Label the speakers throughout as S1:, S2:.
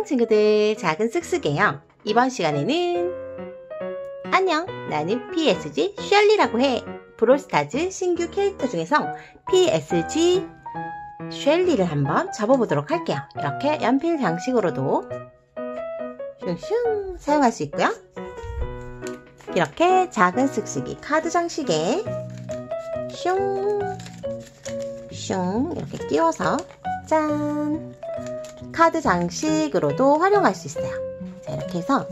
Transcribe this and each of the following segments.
S1: 안녕 친구들 작은 쓱쓱이에요. 이번 시간에는 안녕 나는 PSG 쉘리라고 해. 브롤스타즈 신규 캐릭터 중에서 PSG 쉘리를 한번 접어보도록 할게요. 이렇게 연필 장식으로도 슝슝 사용할 수 있고요. 이렇게 작은 쓱쓱이 카드 장식에 슝, 슝 이렇게 끼워서 짠 카드 장식으로도 활용할 수 있어요. 자, 이렇게 해서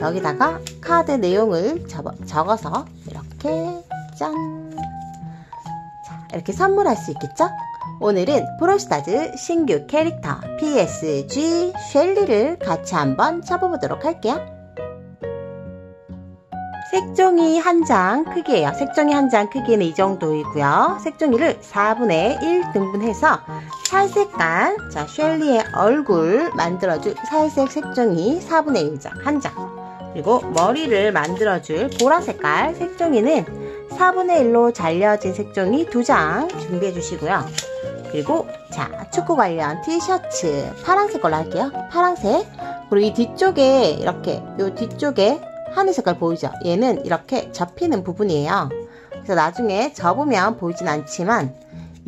S1: 여기다가 카드 내용을 적어, 적어서 이렇게 짠. 자, 이렇게 선물할 수 있겠죠? 오늘은 브롤스타즈 신규 캐릭터 PSG 쉘리를 같이 한번 접어보도록 할게요. 색종이 한 장 크기예요. 색종이 한 장 크기는 이 정도이고요. 색종이를 4분의 1 등분해서 살색깔 자 쉘리의 얼굴 만들어줄 살색 색종이 4분의 1장 한 장. 그리고 머리를 만들어줄 보라색깔 색종이는 4분의 1로 잘려진 색종이 두 장 준비해 주시고요. 그리고 자 축구 관련 티셔츠 파란색 걸로 할게요. 파란색 그리고 이 뒤쪽에 이렇게 요 뒤쪽에 하늘 색깔 보이죠? 얘는 이렇게 접히는 부분이에요. 그래서 나중에 접으면 보이진 않지만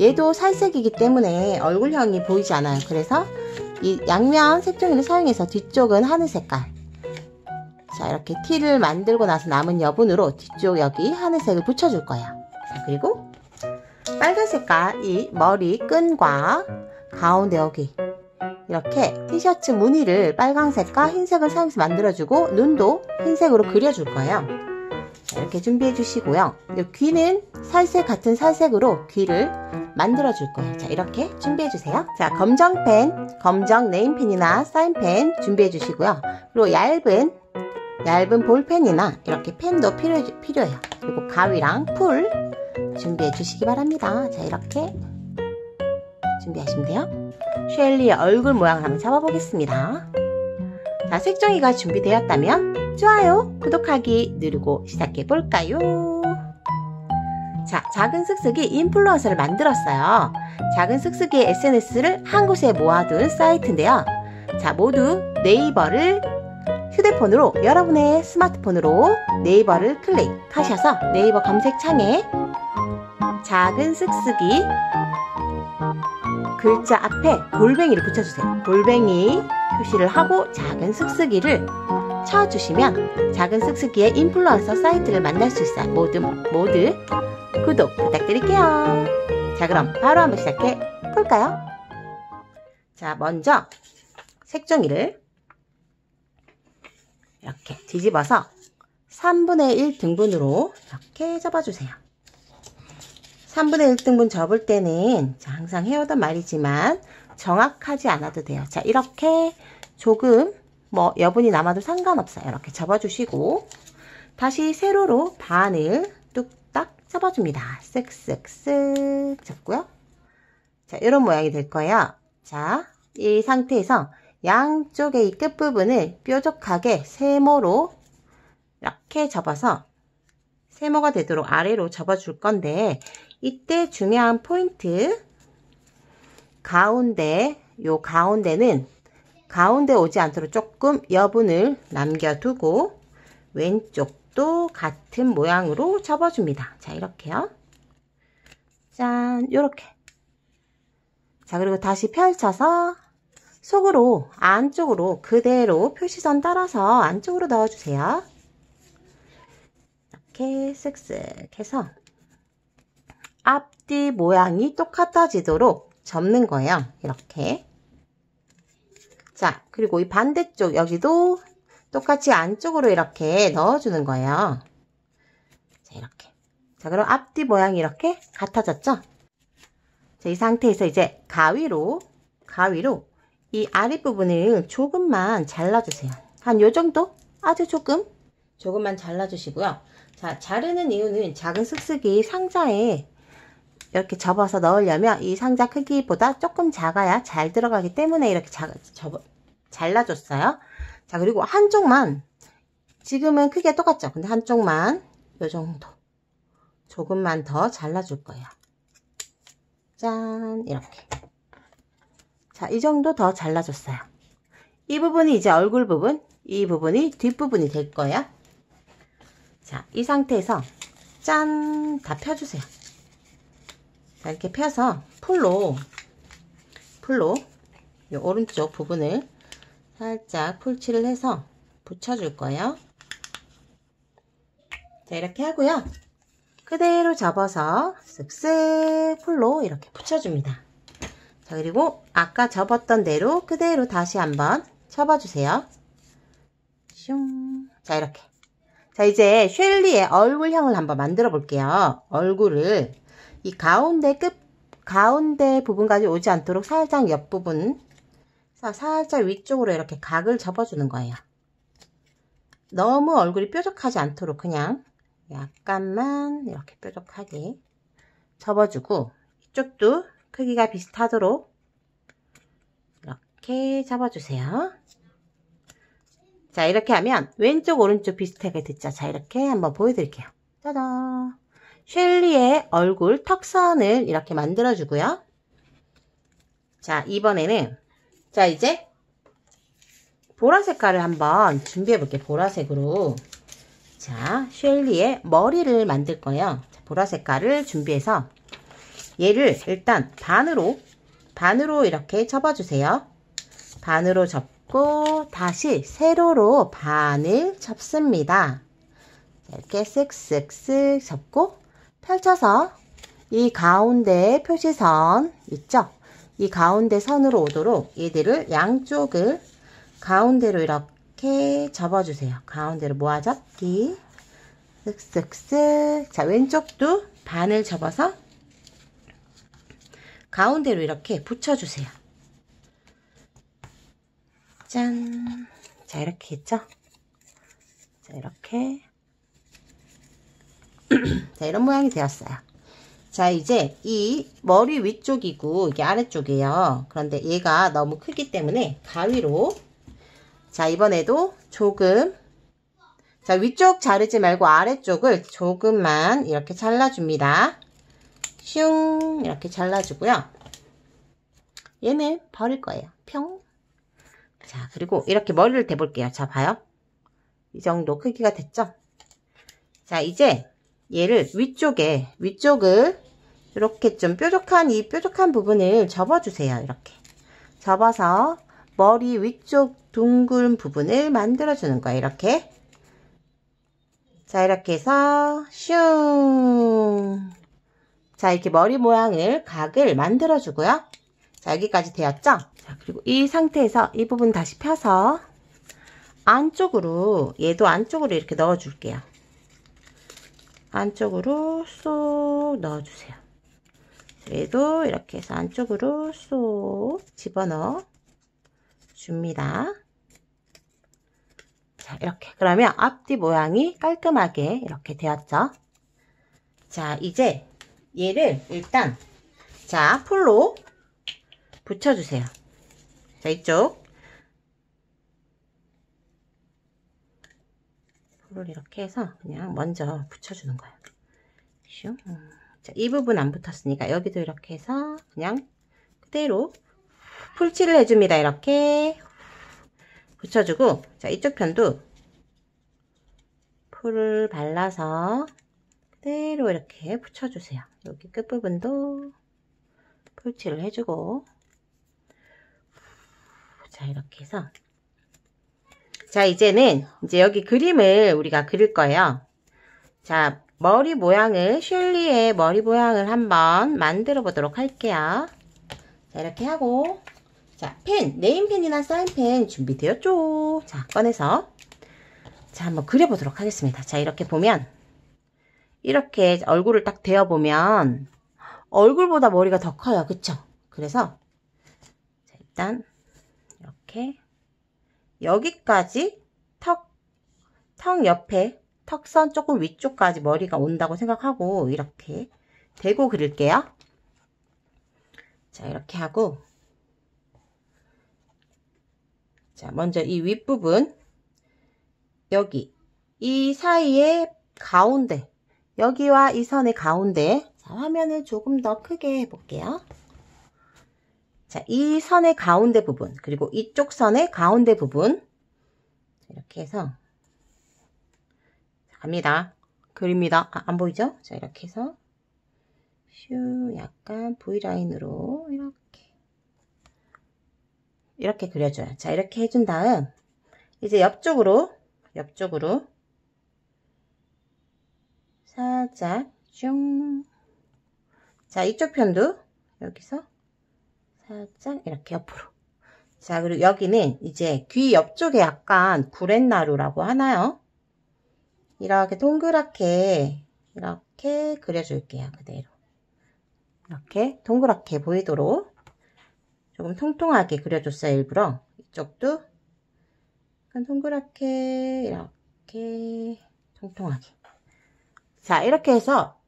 S1: 얘도 살색이기 때문에 얼굴형이 보이지 않아요. 그래서 이 양면 색종이를 사용해서 뒤쪽은 하늘 색깔 자 이렇게 티를 만들고 나서 남은 여분으로 뒤쪽 여기 하늘색을 붙여줄 거예요. 자 그리고 빨간 색깔 이 머리 끈과 가운데 여기 이렇게 티셔츠 무늬를 빨강색과 흰색을 사용해서 만들어주고 눈도 흰색으로 그려줄 거예요. 이렇게 준비해 주시고요. 귀는 살색 같은 살색으로 귀를 만들어 줄 거예요. 자, 이렇게 준비해 주세요. 자, 검정 펜, 검정 네임펜이나 사인펜 준비해 주시고요. 그리고 얇은 얇은 볼펜이나 이렇게 펜도 필요, 필요해요. 그리고 가위랑 풀 준비해 주시기 바랍니다. 자, 이렇게 준비하시면 돼요. 쉘리의 얼굴 모양을 한번 잡아보겠습니다. 자, 색종이가 준비되었다면 좋아요, 구독하기 누르고 시작해볼까요? 자, 작은 쓱쓱이 인플루언서를 만들었어요. 작은 쓱쓱이의 SNS를 한 곳에 모아둔 사이트인데요. 자, 모두 네이버를 휴대폰으로 여러분의 스마트폰으로 네이버를 클릭하셔서 네이버 검색창에 작은 쓱쓱이 글자 앞에 골뱅이를 붙여주세요. 골뱅이 표시를 하고 작은 쓱쓱이를 쳐주시면 작은 쓱쓱이의 인플루언서 사이트를 만날 수 있어요. 모두 모두 구독 부탁드릴게요. 자 그럼 바로 한번 시작해 볼까요? 자 먼저 색종이를 이렇게 뒤집어서 3분의 1 등분으로 이렇게 접어주세요. 3분의 1등분 접을 때는 항상 해오던 말이지만 정확하지 않아도 돼요. 자 이렇게 조금 뭐 여분이 남아도 상관없어요. 이렇게 접어주시고 다시 세로로 반을 뚝딱 접어줍니다. 쓱쓱쓱 접고요. 자 이런 모양이 될 거예요. 자이 상태에서 양쪽의 이 끝부분을 뾰족하게 세모로 이렇게 접어서 세모가 되도록 아래로 접어줄 건데 이때 중요한 포인트 가운데 요 가운데는 가운데 오지 않도록 조금 여분을 남겨두고 왼쪽도 같은 모양으로 접어줍니다. 자 이렇게요. 짠 요렇게 자 그리고 다시 펼쳐서 속으로 안쪽으로 그대로 표시선 따라서 안쪽으로 넣어주세요. 이렇게 쓱쓱 해서 앞뒤 모양이 똑같아지도록 접는 거예요. 이렇게. 자, 그리고 이 반대쪽 여기도 똑같이 안쪽으로 이렇게 넣어주는 거예요. 자, 이렇게. 자, 그럼 앞뒤 모양이 이렇게 같아졌죠? 자, 이 상태에서 이제 가위로, 가위로 이 아랫부분을 조금만 잘라주세요. 한 요 정도? 아주 조금? 조금만 잘라주시고요. 자, 자르는 이유는 작은 쓱쓱이 상자에 이렇게 접어서 넣으려면 이 상자 크기보다 조금 작아야 잘 들어가기 때문에 이렇게 자, 접어, 잘라줬어요. 자 그리고 한쪽만 지금은 크기가 똑같죠. 근데 한쪽만 이 정도 조금만 더 잘라줄 거예요. 짠 이렇게 자 이 정도 더 잘라줬어요. 이 부분이 이제 얼굴 부분, 이 부분이 뒷부분이 될 거예요. 자, 이 상태에서 짠! 다 펴주세요. 자, 이렇게 펴서 풀로, 풀로, 이 오른쪽 부분을 살짝 풀칠을 해서 붙여줄 거예요. 자, 이렇게 하고요. 그대로 접어서 쓱쓱 풀로 이렇게 붙여줍니다. 자, 그리고 아까 접었던 대로 그대로 다시 한번 접어주세요. 슝. 자, 이렇게. 자, 이제 쉘리의 얼굴형을 한번 만들어 볼게요. 얼굴을 이 가운데 끝, 가운데 부분까지 오지 않도록 살짝 옆부분, 살짝 위쪽으로 이렇게 각을 접어주는 거예요. 너무 얼굴이 뾰족하지 않도록 그냥 약간만 이렇게 뾰족하게 접어주고 이쪽도 크기가 비슷하도록 이렇게 접어주세요. 자 이렇게 하면 왼쪽 오른쪽 비슷하게 됐죠. 자 이렇게 한번 보여드릴게요. 짜잔 셸리의 얼굴 턱선을 이렇게 만들어 주고요. 자 이번에는 자 이제 보라색 깔을 한번 준비해 볼게요. 보라색으로 자 셸리의 머리를 만들 거예요. 자, 보라색 깔을 준비해서 얘를 일단 반으로 반으로 이렇게 접어주세요. 반으로 접고 다시 세로로 반을 접습니다. 이렇게 쓱쓱쓱 접고 펼쳐서 이 가운데 표시선 있죠? 이 가운데 선으로 오도록 얘들을 양쪽을 가운데로 이렇게 접어주세요. 가운데로 모아잡기 쓱쓱쓱 자 왼쪽도 반을 접어서 가운데로 이렇게 붙여주세요. 짠. 자, 이렇게 했죠? 자, 이렇게. 자, 이런 모양이 되었어요. 자, 이제 이 머리 위쪽이고 이게 아래쪽이에요. 그런데 얘가 너무 크기 때문에 가위로 자, 이번에도 조금 자, 위쪽 자르지 말고 아래쪽을 조금만 이렇게 잘라줍니다. 슝 이렇게 잘라주고요. 얘는 버릴 거예요. 평 자, 그리고 이렇게 머리를 대볼게요. 자, 봐요. 이 정도 크기가 됐죠? 자, 이제 얘를 위쪽에, 위쪽을 이렇게 좀 뾰족한 이 뾰족한 부분을 접어주세요. 이렇게. 접어서 머리 위쪽 둥근 부분을 만들어주는 거예요. 이렇게. 자, 이렇게 해서 슝. 자, 이렇게 머리 모양을 각을 만들어 주고요. 자, 여기까지 되었죠? 자, 그리고 이 상태에서 이 부분 다시 펴서 안쪽으로, 얘도 안쪽으로 이렇게 넣어 줄게요. 안쪽으로 쏙 넣어주세요. 얘도 이렇게 해서 안쪽으로 쏙 집어넣어 줍니다. 자, 이렇게. 그러면 앞뒤 모양이 깔끔하게 이렇게 되었죠. 자, 이제 얘를 일단 자, 풀로 붙여주세요. 자, 이쪽. 풀을 이렇게 해서 그냥 먼저 붙여주는 거예요. 슝. 자, 이 부분 안 붙었으니까 여기도 이렇게 해서 그냥 그대로 풀칠을 해줍니다. 이렇게 붙여주고 자, 이쪽 편도 풀을 발라서 그대로 이렇게 붙여주세요. 여기 끝부분도 풀칠을 해주고 자, 이렇게 해서. 자, 이제는 이제 여기 그림을 우리가 그릴 거예요. 자, 머리 모양을, 슐리의 머리 모양을 한번 만들어 보도록 할게요. 자, 이렇게 하고. 자, 펜, 네임펜이나 사인펜 준비되었죠? 자, 꺼내서. 자, 한번 그려보도록 하겠습니다. 자, 이렇게 보면. 이렇게 얼굴을 딱 대어보면 얼굴보다 머리가 더 커요. 그쵸? 그래서 자, 일단 이렇게 여기까지 턱, 턱 옆에 턱선 조금 위쪽까지 머리가 온다고 생각하고 이렇게 대고 그릴게요. 자 이렇게 하고. 자 먼저 이 윗부분. 여기. 이 사이에 가운데. 여기와 이 선의 가운데. 자, 화면을 조금 더 크게 해볼게요. 자, 이 선의 가운데 부분, 그리고 이쪽 선의 가운데 부분. 이렇게 해서, 갑니다. 그립니다. 아, 안 보이죠? 자, 이렇게 해서, 슈, 약간 V라인으로, 이렇게. 이렇게 그려줘요. 자, 이렇게 해준 다음, 이제 옆쪽으로, 옆쪽으로, 살짝, 슝. 자, 이쪽 편도, 여기서, 살짝 이렇게 옆으로. 자, 그리고 여기는 이제 귀 옆쪽에 약간 구렛나루라고 하나요? 이렇게 동그랗게 이렇게 그려줄게요. 그대로. 이렇게 동그랗게 보이도록 조금 통통하게 그려줬어요. 일부러. 이쪽도 약간 동그랗게 이렇게 통통하게. 자, 이렇게 해서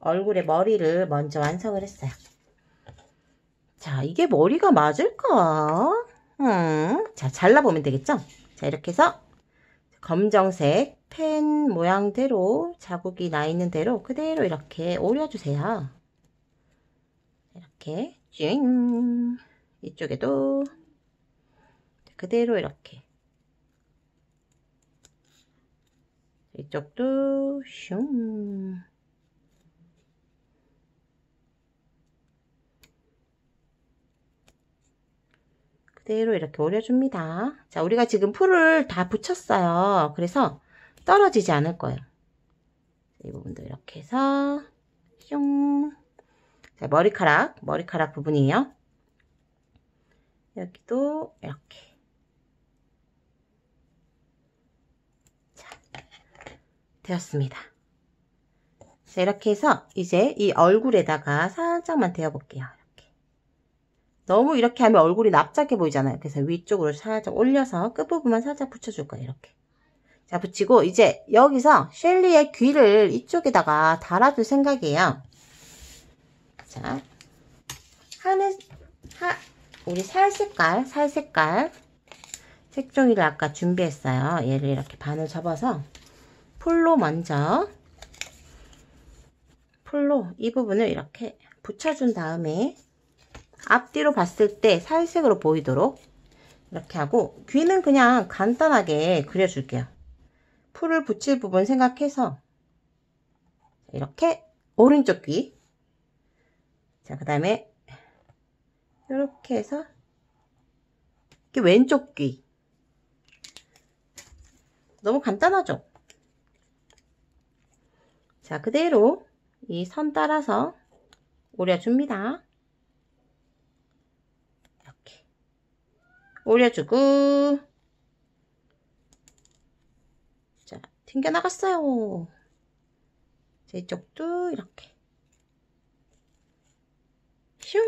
S1: 얼굴에 머리를 먼저 완성을 했어요. 자, 이게 머리가 맞을까? 음, 자, 잘라보면 되겠죠? 자, 이렇게 해서 검정색 펜 모양대로 자국이 나 있는 대로 그대로 이렇게 오려주세요. 이렇게 찡 이쪽에도 그대로 이렇게 이쪽도 슝 그대로 이렇게 오려줍니다. 자, 우리가 지금 풀을 다 붙였어요. 그래서 떨어지지 않을 거예요. 이 부분도 이렇게 해서 슝. 자, 머리카락, 머리카락 부분이에요. 여기도 이렇게. 자, 되었습니다. 자, 이렇게 해서 이제 이 얼굴에다가 살짝만 대어볼게요. 너무 이렇게 하면 얼굴이 납작해 보이잖아요. 그래서 위쪽으로 살짝 올려서 끝부분만 살짝 붙여줄 거예요. 이렇게. 자, 붙이고 이제 여기서 셸리의 귀를 이쪽에다가 달아줄 생각이에요. 자, 하늘, 하, 우리 살 색깔, 살 색깔 색종이를 아까 준비했어요. 얘를 이렇게 반을 접어서 풀로 먼저 풀로 이 부분을 이렇게 붙여준 다음에 앞뒤로 봤을 때 살색으로 보이도록 이렇게 하고 귀는 그냥 간단하게 그려줄게요. 풀을 붙일 부분 생각해서 이렇게 오른쪽 귀. 자, 그 다음에 이렇게 해서 이렇게 왼쪽 귀. 너무 간단하죠? 자, 그대로 이 선 따라서 오려줍니다. 올려주고 자 튕겨 나갔어요 제 이쪽도 이렇게 슝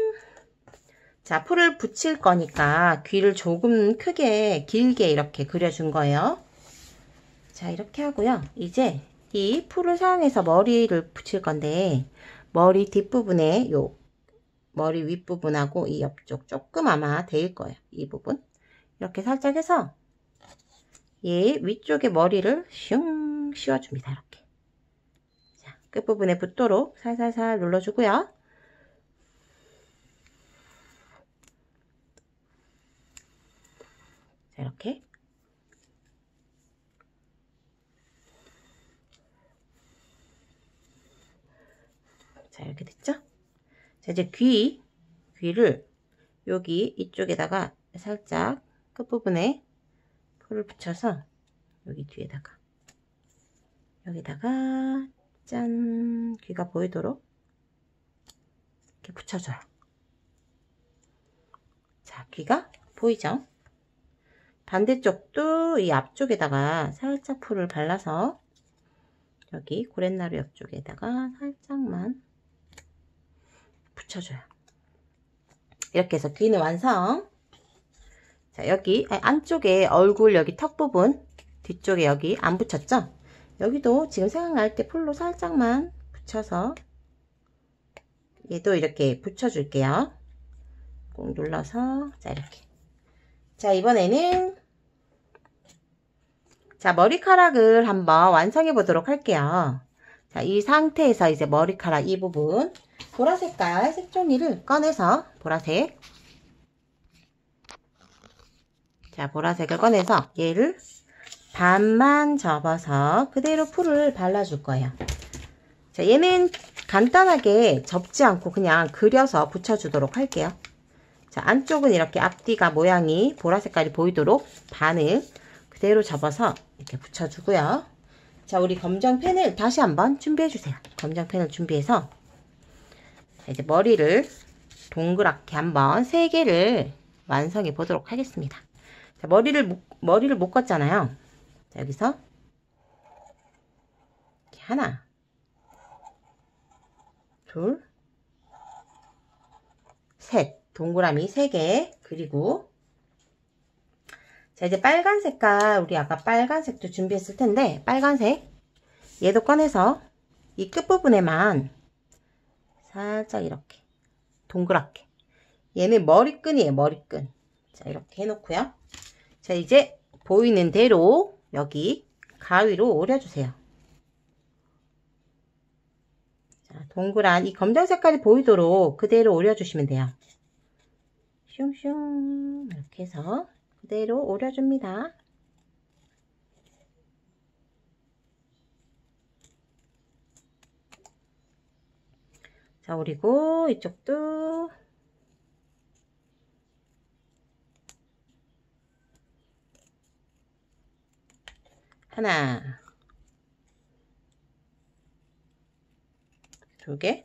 S1: 자, 풀을 붙일 거니까 귀를 조금 크게 길게 이렇게 그려준 거예요. 자, 이렇게 하고요. 이제 이 풀을 사용해서 머리를 붙일 건데 머리 뒷부분에 요 머리 윗부분하고 이 옆쪽 조금 아마 데일 거예요. 이 부분. 이렇게 살짝 해서 얘 위쪽에 머리를 슝 씌워줍니다. 이렇게. 자, 끝부분에 붙도록 살살살 눌러주고요. 자, 이렇게. 자, 이렇게 됐죠? 자, 이제 귀, 귀를 여기 이쪽에다가 살짝 끝부분에 풀을 붙여서 여기 뒤에다가 여기다가 짠 귀가 보이도록 이렇게 붙여줘요. 자 귀가 보이죠? 반대쪽도 이 앞쪽에다가 살짝 풀을 발라서 여기 고렛나루 옆쪽에다가 살짝만 붙여줘요. 이렇게 해서 귀는 완성! 자, 여기 안쪽에 얼굴 여기 턱 부분 뒤쪽에 여기 안 붙였죠? 여기도 지금 생각날 때 풀로 살짝만 붙여서 얘도 이렇게 붙여줄게요. 꾹 눌러서 자 이렇게 자 이번에는 자 머리카락을 한번 완성해 보도록 할게요. 자, 이 상태에서 이제 머리카락 이 부분 보라색깔 색종이를 꺼내서 보라색 자 보라색을 꺼내서 얘를 반만 접어서 그대로 풀을 발라줄 거예요. 자 얘는 간단하게 접지 않고 그냥 그려서 붙여주도록 할게요. 자 안쪽은 이렇게 앞뒤가 모양이 보라 색깔이 보이도록 반을 그대로 접어서 이렇게 붙여주고요. 자 우리 검정 펜을 다시 한번 준비해주세요. 검정 펜을 준비해서 이제 머리를 동그랗게 한번 3개를 완성해 보도록 하겠습니다. 자, 머리를, 머리를 묶었잖아요. 자, 여기서 하나, 둘, 셋. 동그라미 3개. 그리고 자, 이제 빨간 색깔, 우리 아까 빨간색도 준비했을 텐데, 빨간색. 얘도 꺼내서 이 끝부분에만 살짝 이렇게 동그랗게 얘는 머리끈이에요 머리끈 자 이렇게 해놓고요 자 이제 보이는 대로 여기 가위로 오려주세요. 자 동그란 이 검정 색깔이 보이도록 그대로 오려주시면 돼요. 슝슝. 이렇게 해서 그대로 오려줍니다. 자, 그리고 이쪽도 하나. 두 개.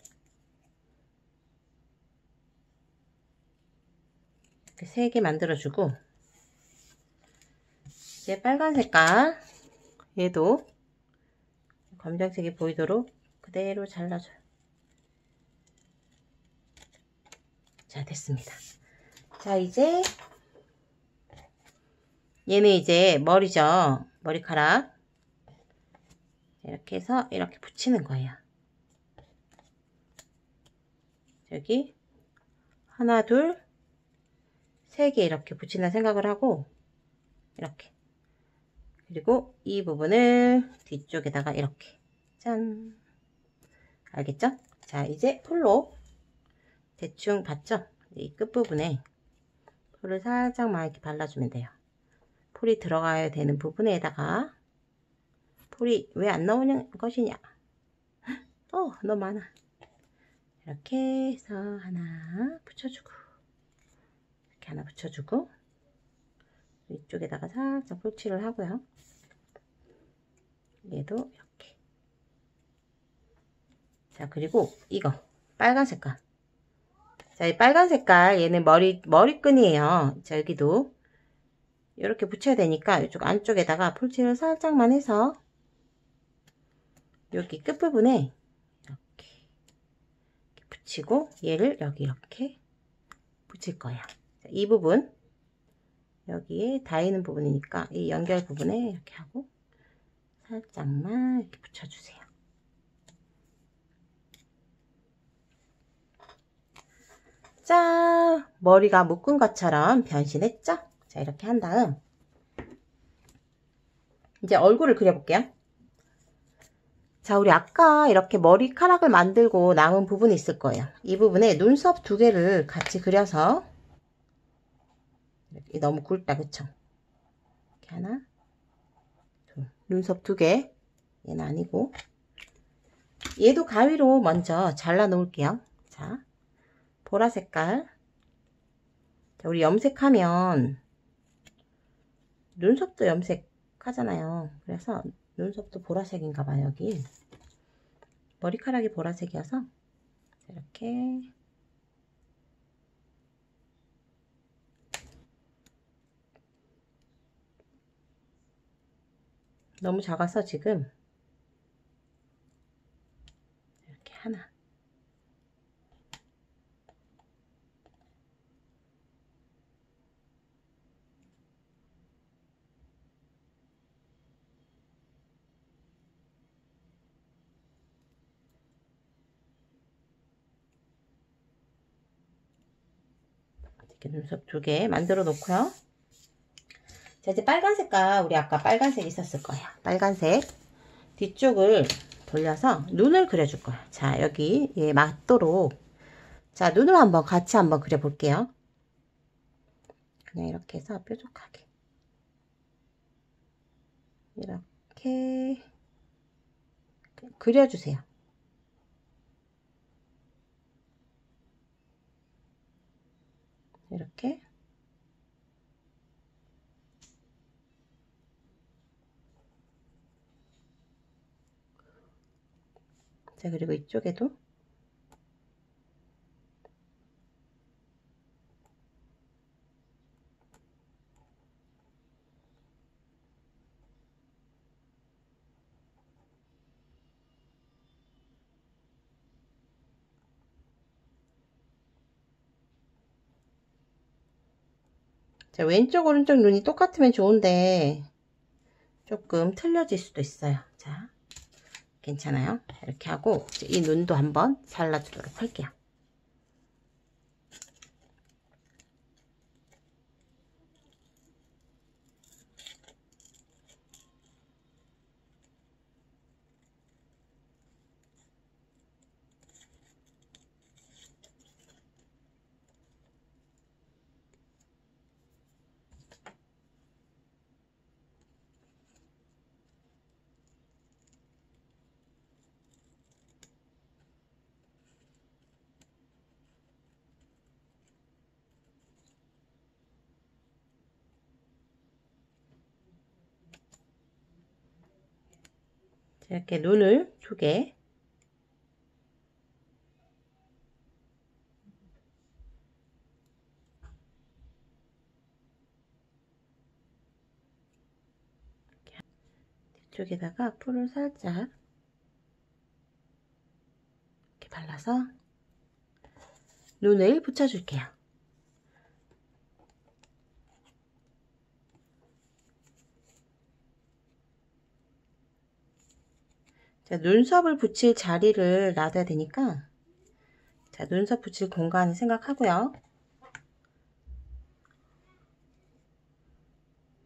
S1: 이렇게 세 개 만들어주고. 이제 빨간 색깔 얘도 검정색이 보이도록 그대로 잘라줘요. 자 됐습니다. 자 이제 얘는 이제 머리죠? 머리카락 이렇게 해서 이렇게 붙이는 거예요 여기 하나 둘 세 개 이렇게 붙인다 생각을 하고 이렇게 그리고 이 부분을 뒤쪽에다가 이렇게 짠 알겠죠? 자 이제 풀로 대충 봤죠? 이 끝부분에 풀을 살짝만 이렇게 발라주면 돼요. 풀이 들어가야 되는 부분에다가 풀이 왜 안 나오는 것이냐? 어, 너무 많아. 이렇게 해서 하나 붙여주고 이렇게 하나 붙여주고 이쪽에다가 살짝 풀칠을 하고요. 얘도 이렇게 자 그리고 이거 빨간 색깔 자, 이 빨간 색깔 얘는 머리 머리끈이에요. 자, 여기도 이렇게 붙여야 되니까 이쪽 안쪽에다가 풀칠을 살짝만 해서 여기 끝부분에 이렇게, 붙이고 얘를 여기 이렇게 붙일. 자, 이 부분 여기에 닿이는 부분이니까 이 연결 부분에 이렇게 하고 살짝만 이렇게 붙여주세요. 짠! 머리가 묶은 것처럼 변신했죠? 자, 이렇게 한 다음 이제 얼굴을 그려볼게요. 자, 우리 아까 이렇게 머리카락을 만들고 남은 부분이 있을 거예요. 이 부분에 눈썹 두 개를 같이 그려서 너무 굵다, 그쵸? 이렇게 하나, 둘, 눈썹 두 개. 얘는 아니고 얘도 가위로 먼저 잘라 놓을게요. 자, 보라 색깔 우리 염색하면 눈썹도 염색하잖아요 그래서 눈썹도 보라색인가 봐요 여기. 머리카락이 보라색이어서 이렇게. 너무 작아서 지금 이렇게 하나 이렇게 눈썹 두 개 만들어 놓고요. 자 이제 빨간 색깔 우리 아까 빨간색 있었을 거예요. 빨간색 뒤쪽을 돌려서 눈을 그려줄 거예요. 자, 여기 얘 맞도록 자, 눈을 한번 같이 한번 그려볼게요. 그냥 이렇게 해서 뾰족하게 이렇게 그려주세요. 이렇게. 자 그리고 이쪽에도 자, 왼쪽 오른쪽 눈이 똑같으면 좋은데 조금 틀려질 수도 있어요. 자, 괜찮아요. 이렇게 하고 이 눈도 한번 잘라주도록 할게요. 이렇게 눈을 두 개. 뒤쪽에다가 풀을 살짝 이렇게 발라서 눈을 붙여줄게요. 자, 눈썹을 붙일 자리를 놔둬야 되니까 자, 눈썹 붙일 공간을 생각하고요.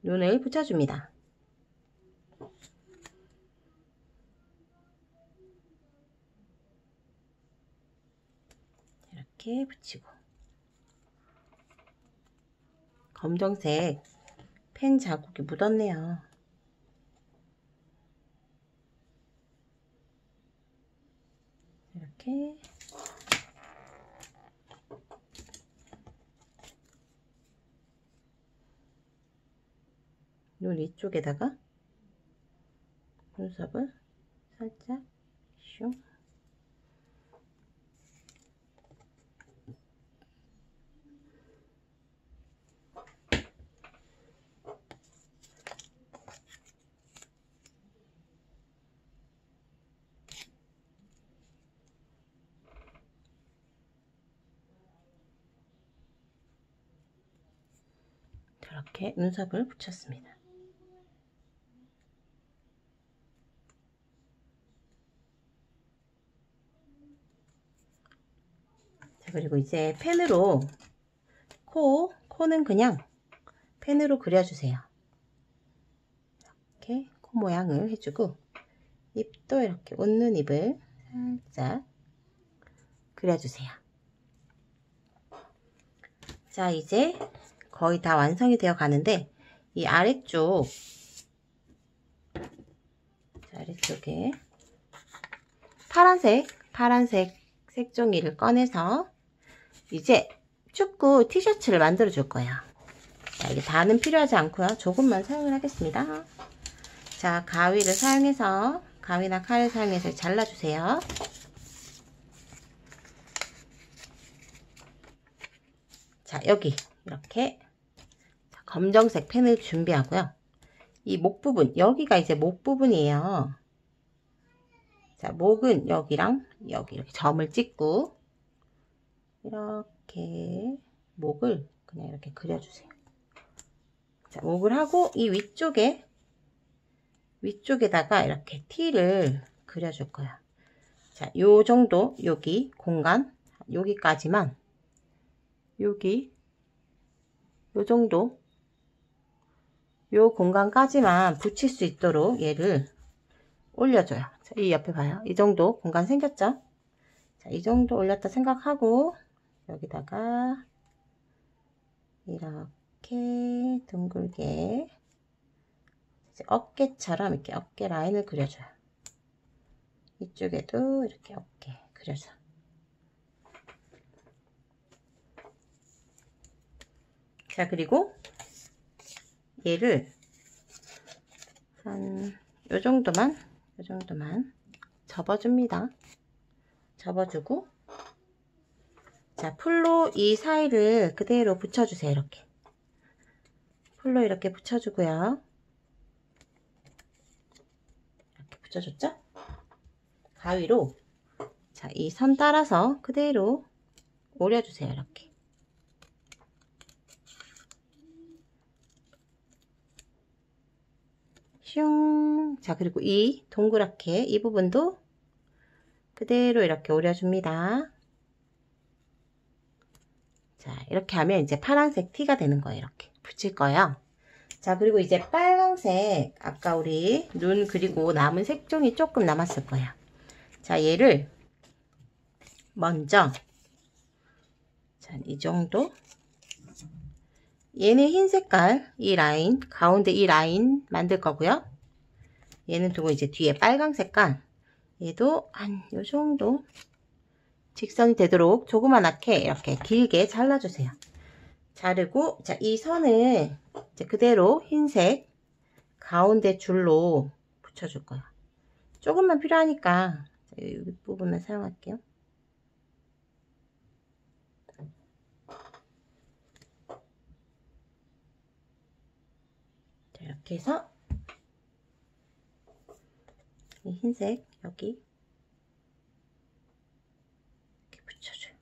S1: 눈을 붙여줍니다. 이렇게 붙이고 검정색 펜 자국이 묻었네요. 이렇게. 눈 위쪽에다가 눈썹을 살짝 슝 이렇게 눈썹을 붙였습니다. 자, 그리고 이제 펜으로 코, 코는 그냥 펜으로 그려주세요. 이렇게 코 모양을 해주고 입도 이렇게 웃는 입을 살짝 그려주세요. 자, 이제 거의 다 완성이 되어 가는데 이 아래쪽 아래쪽에 파란색 파란색 색종이를 꺼내서 이제 축구 티셔츠를 만들어 줄 거예요. 자, 이게 다는 필요하지 않고요. 조금만 사용을 하겠습니다. 자 가위를 사용해서 가위나 칼을 사용해서 잘라주세요. 자 여기 이렇게 검정색 펜을 준비하고요. 이 목 부분, 여기가 이제 목 부분이에요. 자, 목은 여기랑 여기 이렇게 점을 찍고 이렇게 목을 그냥 이렇게 그려주세요. 자, 목을 하고 이 위쪽에 위쪽에다가 이렇게 T를 그려줄 거야. 자, 요 정도 여기 공간 여기까지만 여기 요 정도 요 공간까지만 붙일 수 있도록 얘를 올려줘요. 자, 이 옆에 봐요. 이 정도 공간 생겼죠? 자, 이 정도 올렸다 생각하고 여기다가 이렇게 둥글게 어깨처럼 이렇게 어깨 라인을 그려줘요. 이쪽에도 이렇게 어깨 그려줘. 자, 그리고 얘를 한 요 정도만, 요 정도만 접어줍니다. 접어주고 자, 풀로 이 사이를 그대로 붙여주세요. 이렇게. 풀로 이렇게 붙여주고요. 이렇게 붙여줬죠? 가위로 자, 이 선 따라서 그대로 오려주세요. 이렇게. 슝. 자, 그리고 이 동그랗게 이 부분도 그대로 이렇게 오려줍니다. 자, 이렇게 하면 이제 파란색 티가 되는 거예요. 이렇게 붙일 거예요. 자, 그리고 이제 빨강색 아까 우리 눈 그리고 남은 색종이 조금 남았을 거예요. 자, 얘를 먼저 자, 이 정도 얘는 흰 색깔 이 라인 가운데 이 라인 만들 거고요. 얘는 두고 이제 뒤에 빨강 색깔 얘도 한 요 정도 직선이 되도록 조그만하게 이렇게 길게 잘라주세요. 자르고 자, 이 선을 이제 그대로 흰색 가운데 줄로 붙여줄 거예요. 조금만 필요하니까 이 부분만 사용할게요. 자, 이렇게 해서 이 흰색 여기 이렇게 붙여줘요.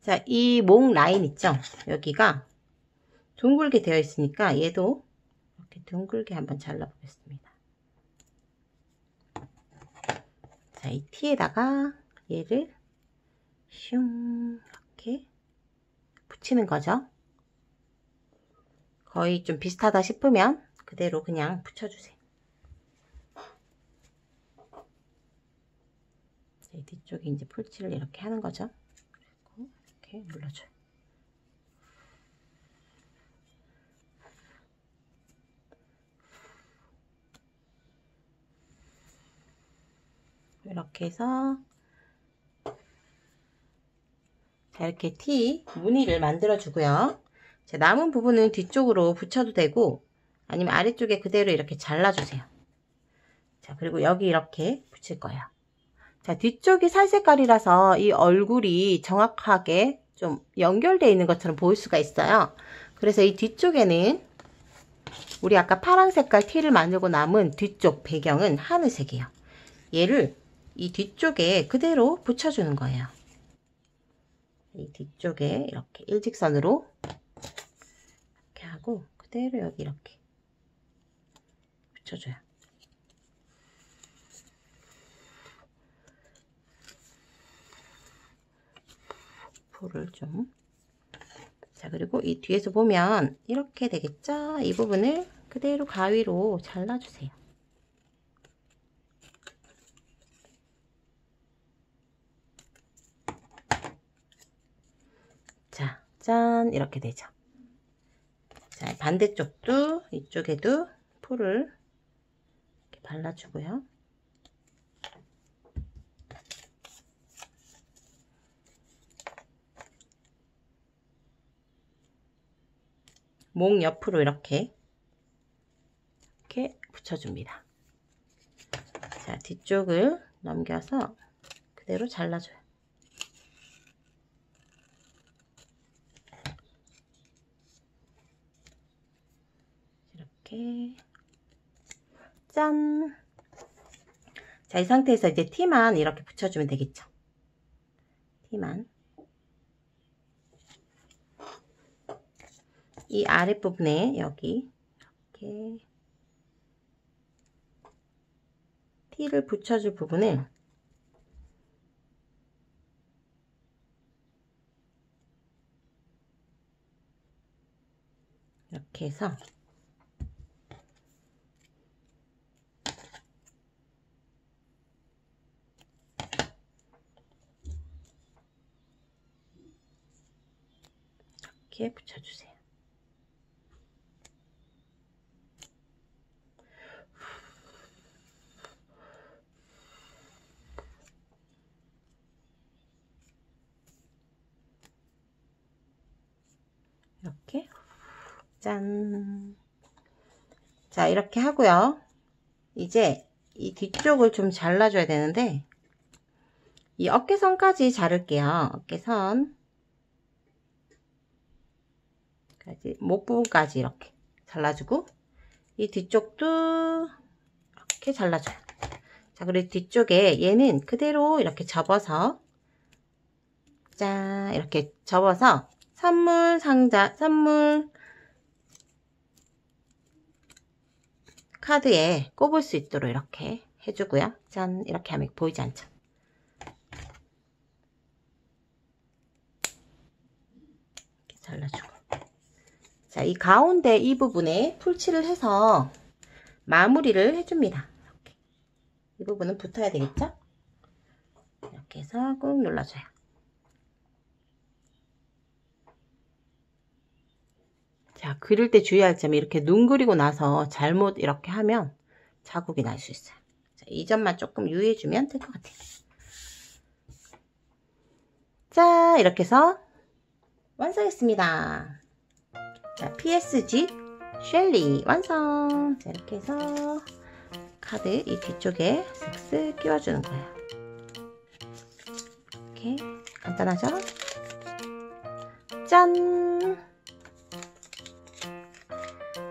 S1: 자, 이 목 라인 있죠? 여기가 둥글게 되어 있으니까 얘도 이렇게 둥글게 한번 잘라보겠습니다. 자, 이 티에다가 얘를 슝 이렇게 붙이는 거죠. 거의 좀 비슷하다 싶으면 그대로 그냥 붙여주세요. 뒤쪽에 이제 풀칠을 이렇게 하는 거죠. 이렇게 눌러줘요. 이렇게 해서 자 이렇게 티 무늬를 만들어 주고요. 자, 남은 부분은 뒤쪽으로 붙여도 되고 아니면 아래쪽에 그대로 이렇게 잘라주세요. 자 그리고 여기 이렇게 붙일 거예요. 자 뒤쪽이 살색깔이라서 이 얼굴이 정확하게 좀 연결되어 있는 것처럼 보일 수가 있어요. 그래서 이 뒤쪽에는 우리 아까 파란 색깔 티를 만들고 남은 뒤쪽 배경은 하늘색이에요. 얘를 이 뒤쪽에 그대로 붙여주는 거예요. 이 뒤쪽에 이렇게 일직선으로 하고 그대로 여기 이렇게 붙여줘요. 풀을 좀. 자, 그리고 이 뒤에서 보면 이렇게 되겠죠? 이 부분을 그대로 가위로 잘라주세요. 자, 짠 이렇게 되죠. 자, 반대쪽도 이쪽에도 풀을 발라주고요. 목 옆으로 이렇게 이렇게 붙여줍니다. 자, 뒤쪽을 넘겨서 그대로 잘라줘요. 이렇게 짠! 자, 이 상태에서 이제 티만 이렇게 붙여주면 되겠죠. 티만. 이 아랫부분에 여기 이렇게 티를 붙여줄 부분을 이렇게 해서 이렇게 붙여주세요. 이렇게 짠. 자, 이렇게 하고요. 이제 이 뒤쪽을 좀 잘라줘야 되는데 이 어깨선까지 자를게요. 어깨선 목 부분까지 이렇게 잘라주고 이 뒤쪽도 이렇게 잘라줘요. 자 그리고 뒤쪽에 얘는 그대로 이렇게 접어서 짠 이렇게 접어서 선물 상자 선물 카드에 꼽을 수 있도록 이렇게 해주고요. 짠 이렇게 하면 보이지 않죠? 이렇게 잘라주고 자, 이 가운데 이 부분에 풀칠을 해서 마무리를 해줍니다. 이렇게. 이 부분은 붙어야 되겠죠? 이렇게 해서 꾹 눌러줘요. 자, 그릴 때 주의할 점이 이렇게 눈 그리고 나서 잘못 이렇게 하면 자국이 날 수 있어요. 자, 이 점만 조금 유의해주면 될 것 같아요. 자, 이렇게 해서 완성했습니다. 자, PSG 쉘리 완성! 자, 이렇게 해서 카드 이 뒤쪽에 슥슥 끼워주는 거예요. 이렇게 간단하죠? 짠!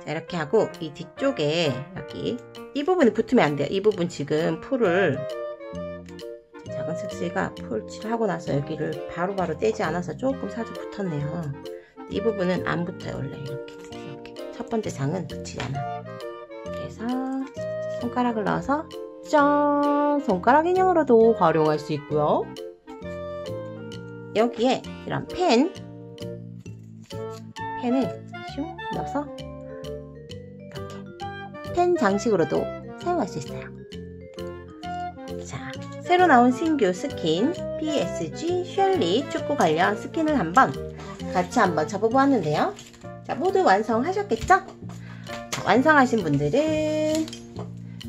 S1: 자, 이렇게 하고 이 뒤쪽에 여기 이 부분이 붙으면 안 돼요. 이 부분 지금 풀을 작은 쓱쓱이가 풀 칠하고 나서 여기를 바로바로 바로 떼지 않아서 조금 살짝 붙었네요. 이 부분은 안 붙어요. 원래 이렇게 이렇게 첫 번째 장은 붙이지 않아. 그래서 손가락을 넣어서 짠! 손가락 인형으로도 활용할 수 있고요. 여기에 이런 펜 펜을 슝 넣어서 펜 장식으로도 사용할 수 있어요. 자, 새로 나온 신규 스킨 PSG 쉘리 축구 관련 스킨을 한번 같이 한번 접어보았는데요. 자, 모두 완성하셨겠죠? 자, 완성하신 분들은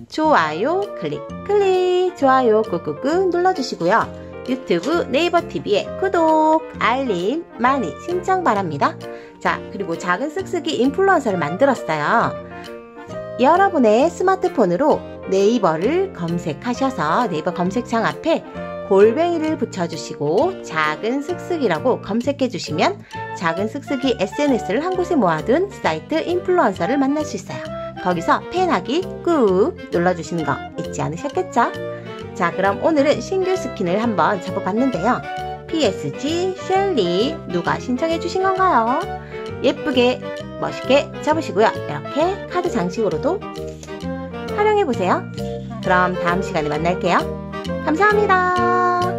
S1: 좋아요 클릭 클릭 좋아요 꾹꾹꾹 눌러주시고요. 유튜브 네이버 TV에 구독, 알림 많이 신청 바랍니다. 자, 그리고 작은 쓱쓱이 인플루언서를 만들었어요. 여러분의 스마트폰으로 네이버를 검색하셔서 네이버 검색창 앞에 골뱅이를 붙여주시고 작은 쓱쓱이라고 검색해 주시면 작은 쓱쓱이 SNS를 한 곳에 모아둔 사이트 인플루언서를 만날 수 있어요. 거기서 팬하기 꾹 눌러주시는 거 잊지 않으셨겠죠? 자 그럼 오늘은 신규 스킨을 한번 잡아봤는데요. PSG 쉘리 누가 신청해 주신 건가요? 예쁘게 멋있게 잡으시고요. 이렇게 카드 장식으로도 활용해 보세요. 그럼 다음 시간에 만날게요. 감사합니다.